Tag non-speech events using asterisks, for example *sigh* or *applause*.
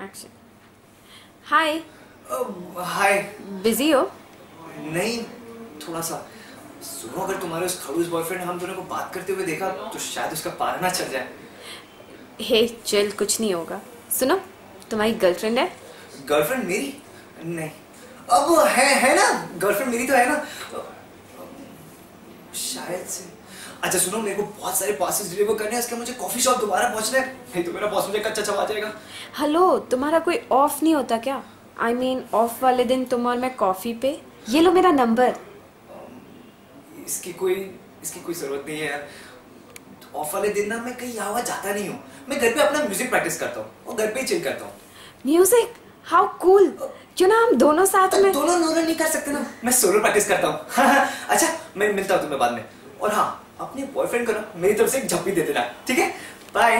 Action हाय हाय busy हो? नहीं थोड़ा सा। सुनो अगर तुम्हारे उस खड़ूस बॉयफ्रेंड हम दोनों को बात करते हुए देखा तो शायद उसका पारा ना चल जाए। हे चल कुछ नहीं होगा। सुनो तुम्हारी गर्लफ्रेंड है? गर्लफ्रेंड मेरी? नहीं। अब है है ना? गर्लफ्रेंड मेरी तो है ना? शायद से। अच्छा सुनो मेरे को बहुत सारे पार्सल्स डिलीवर करने हैं इसके मुझे कॉफ़ी शॉप दोबारा पहुँचना है। नहीं तो मेरा बॉस मुझे कच्चा चबा जाएगा हेलो तुम्हारा कोई ऑफ़ नहीं होता क्या? आई मीन ऑफ़ वाले दिन तुम और मैं कॉफ़ी पे। ये लो मेरा नंबर इसकी कोई इसकी कोई ज़रूरत नहीं है यार। ऑफ़ वाले दिन ना मैं कहीं यहाँ जाता नहीं हूँ। मैं घर पे अपना म्यूज़िक प्रैक्टिस करता हूँ और घर पे ही चिल करता हूँ। म्यूज़िक हाउ कूल क्यों ना हम दोनों साथ में? दोनों दोनों नहीं कर सकते ना। मैं सोलो प्रैक्टिस करता हूँ। *laughs* अच्छा मैं मिलता हूँ तुम्हें बाद में। और हाँ अपने बॉयफ्रेंड को ना मेरी तरफ़ से एक झप्पी दे देना, ठीक है? बाय